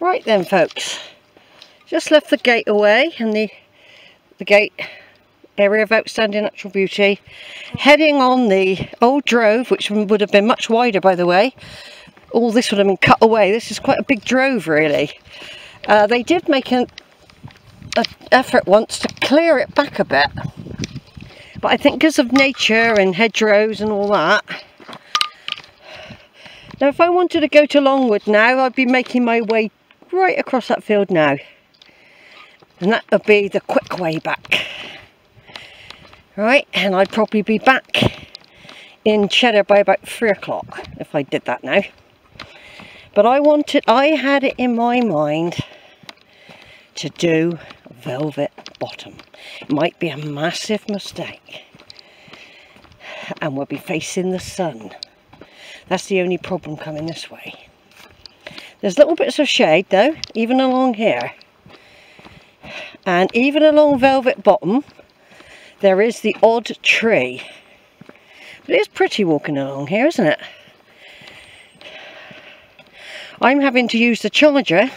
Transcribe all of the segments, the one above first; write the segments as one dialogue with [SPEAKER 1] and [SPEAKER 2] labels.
[SPEAKER 1] Right then folks, just left the gate away and the, the gate area of outstanding natural beauty. Heading on the old drove, which would have been much wider by the way. All this would have been cut away. This is quite a big drove really. Uh, they did make an effort once to clear it back a bit. But I think because of nature and hedgerows and all that. Now if I wanted to go to Longwood now, I'd be making my way right across that field now. And that would be the quick way back. Right, and I'd probably be back in Cheddar by about three o'clock if I did that now. But I wanted, I had it in my mind to do velvet bottom. It might be a massive mistake. And we'll be facing the sun. That's the only problem coming this way. There's little bits of shade though, even along here. And even along Velvet Bottom, there is the odd tree. But it is pretty walking along here, isn't it? I'm having to use the charger,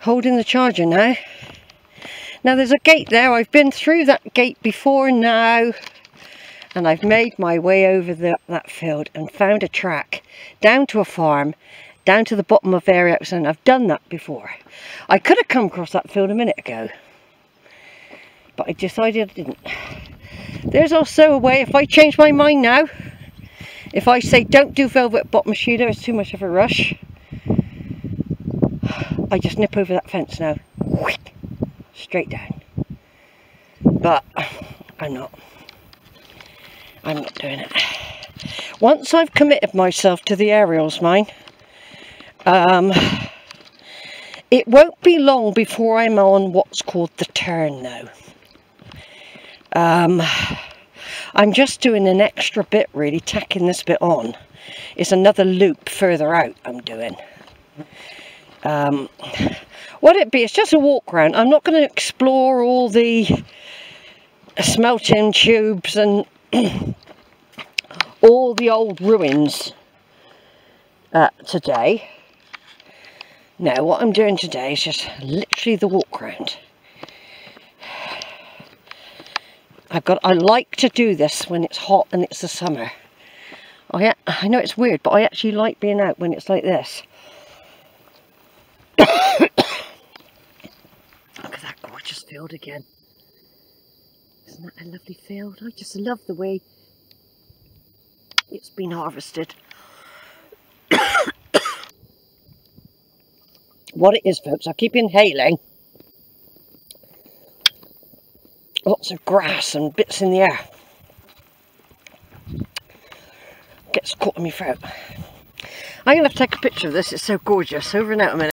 [SPEAKER 1] holding the charger now. Now there's a gate there, I've been through that gate before now, and I've made my way over the, that field and found a track down to a farm down to the bottom of area and I've done that before. I could have come across that field a minute ago, but I decided I didn't. There's also a way, if I change my mind now, if I say don't do velvet bottom shooter, it's too much of a rush, I just nip over that fence now, straight down. But I'm not. I'm not doing it. Once I've committed myself to the aerials mine, um, it won't be long before I'm on what's called the turn now. Um, I'm just doing an extra bit really, tacking this bit on. It's another loop further out I'm doing. Um, what it be, it's just a walk around. I'm not going to explore all the smelting tubes and all the old ruins uh, today. No, what I'm doing today is just literally the walk round. I've got. I like to do this when it's hot and it's the summer. Oh, I, I know it's weird, but I actually like being out when it's like this. Look at that gorgeous field again. Isn't that a lovely field? I just love the way it's been harvested. What it is folks, I keep inhaling lots of grass and bits in the air. Gets caught in my throat. I'm going to, have to take a picture of this, it's so gorgeous. Over and out a minute.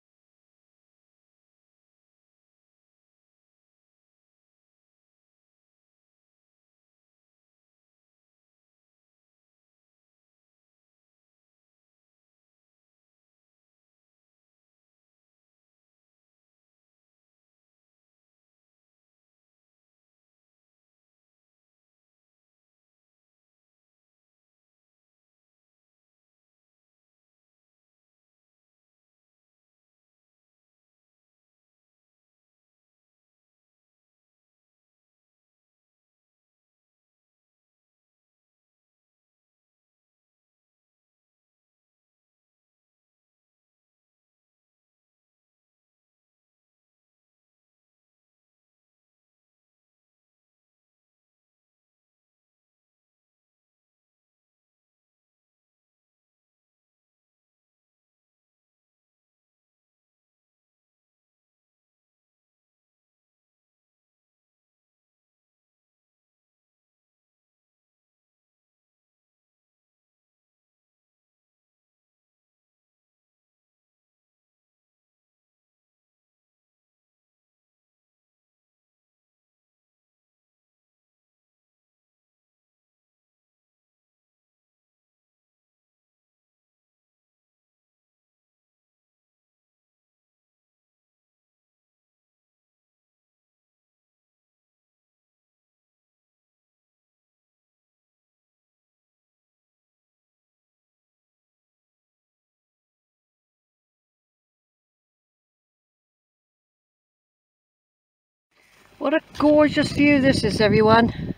[SPEAKER 1] What a gorgeous view this is everyone.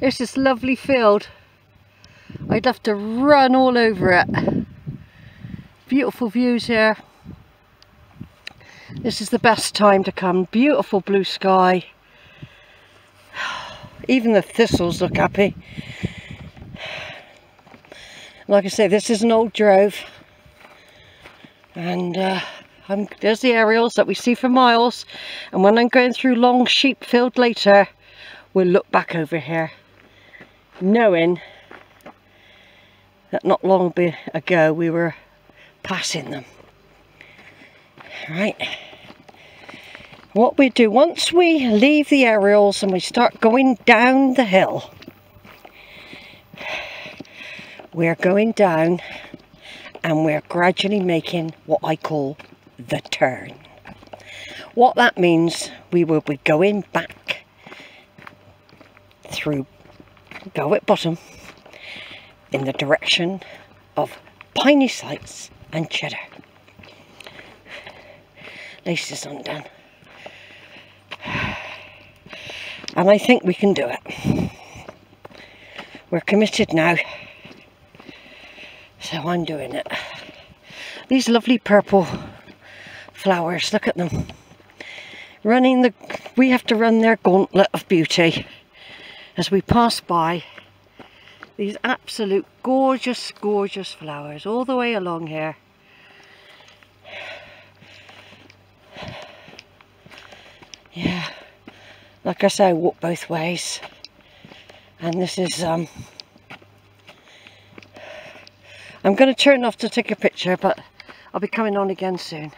[SPEAKER 1] It's this lovely field. I'd love to run all over it. Beautiful views here. This is the best time to come. Beautiful blue sky. Even the thistles look happy. Like I say, this is an old drove. And uh, Um, there's the aerials that we see for miles. And when I'm going through long sheep field later, we'll look back over here. Knowing that not long ago we were passing them. Right. What we do, once we leave the aerials and we start going down the hill, we're going down and we're gradually making what I call the turn. What that means, we will be going back through Velvet Bottom in the direction of Piney Sleights and Cheddar. Laces undone. And I think we can do it. We're committed now. So I'm doing it. These lovely purple flowers, look at them. Running the, we have to run their gauntlet of beauty as we pass by these absolute gorgeous, gorgeous flowers all the way along here. Yeah, like I say, I walk both ways. And this is, um, I'm going to turn off to take a picture, but I'll be coming on again soon.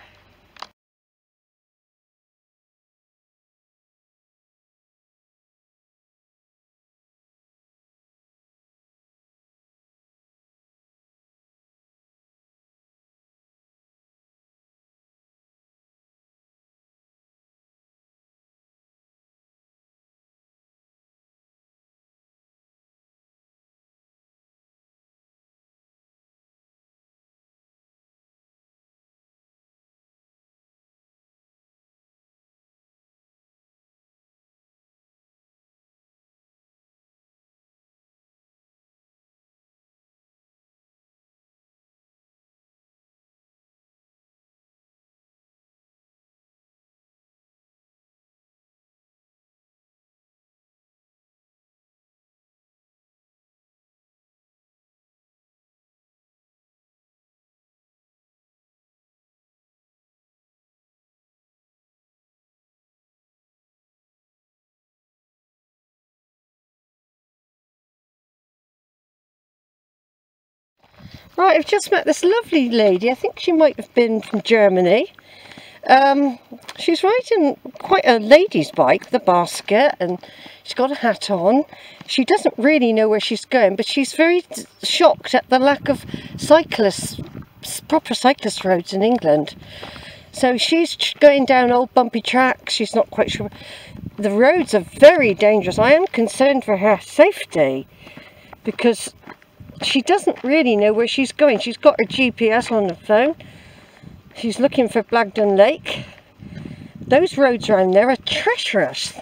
[SPEAKER 1] Right, I've just met this lovely lady. I think she might have been from Germany. Um, she's riding quite a lady's bike the basket and she's got a hat on. She doesn't really know where she's going, but she's very shocked at the lack of cyclists, proper cyclist roads in England. So she's going down old bumpy tracks. She's not quite sure. The roads are very dangerous. I am concerned for her safety because she doesn't really know where she's going. She's got her GPS on the phone. She's looking for Blagdon Lake. Those roads around there are treacherous.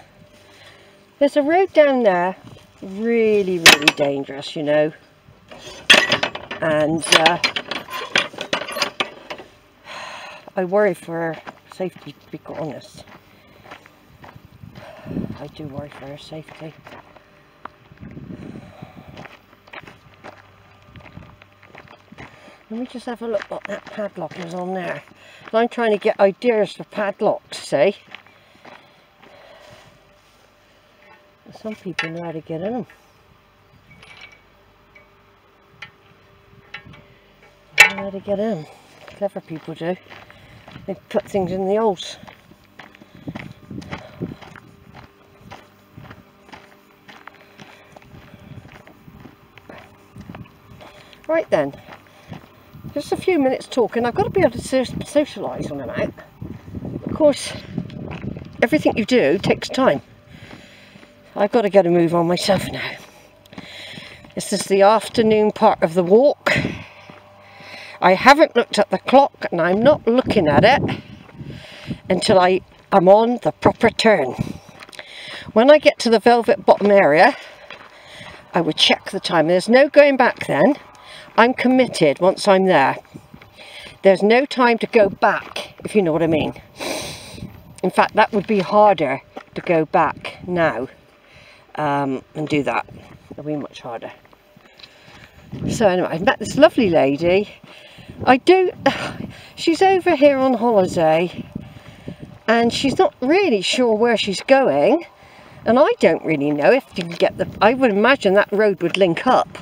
[SPEAKER 1] There's a road down there, really, really dangerous, you know. And uh, I worry for her safety, to be honest. I do worry for her safety. Let me just have a look what that padlock is on there. I'm trying to get ideas for padlocks, see? Some people know how to get in them. know how to get in. Clever people do. They put things in the holes. Right then, just a few minutes talking. I've got to be able to socialise when I'm out. Of course, everything you do takes time. I've got to get a move on myself now. This is the afternoon part of the walk. I haven't looked at the clock and I'm not looking at it until I am on the proper turn. When I get to the velvet bottom area, I would check the time. There's no going back then. I'm committed once I'm there. There's no time to go back, if you know what I mean. In fact, that would be harder to go back now um, and do that. It'll be much harder. So anyway, I've met this lovely lady. I do, she's over here on holiday and she's not really sure where she's going. And I don't really know if you can get the, I would imagine that road would link up.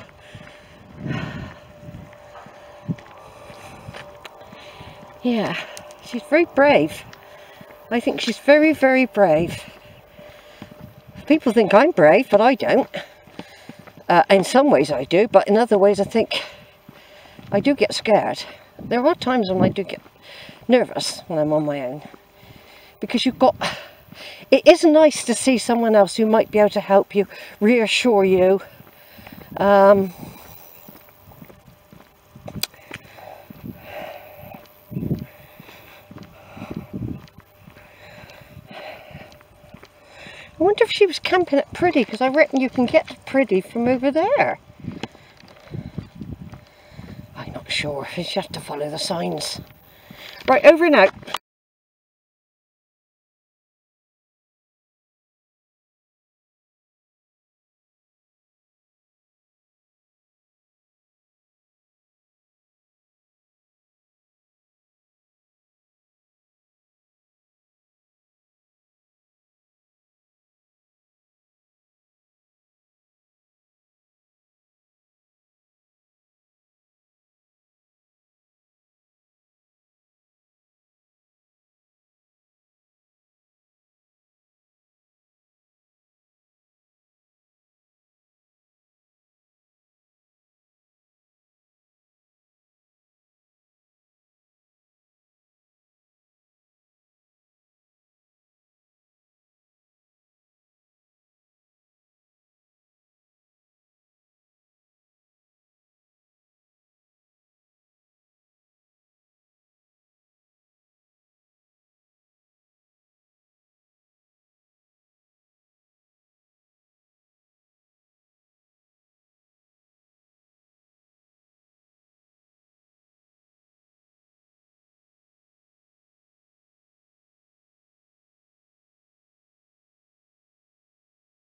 [SPEAKER 1] Yeah, she's very brave. I think she's very, very brave. People think I'm brave, but I don't. Uh, in some ways I do, but in other ways I think I do get scared. There are times when I do get nervous when I'm on my own. Because you've got... It is nice to see someone else who might be able to help you, reassure you. Um, wonder if she was camping at Priddy because I reckon you can get to from over there. I'm not sure. You have to follow the signs. Right, over and out.